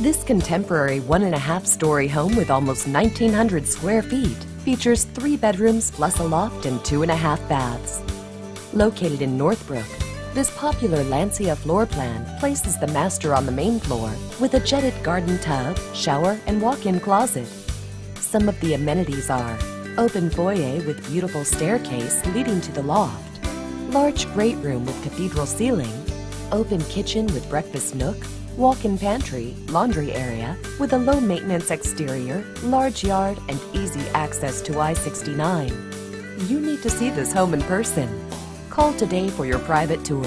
This contemporary one and a half story home with almost 1,900 square feet features three bedrooms plus a loft and two and a half baths. Located in Northbrook, this popular Lancia floor plan places the master on the main floor with a jetted garden tub, shower, and walk-in closet. Some of the amenities are open foyer with beautiful staircase leading to the loft, large great room with cathedral ceiling, open kitchen with breakfast nook, walk-in pantry, laundry area with a low-maintenance exterior, large yard, and easy access to I-69. You need to see this home in person. Call today for your private tour.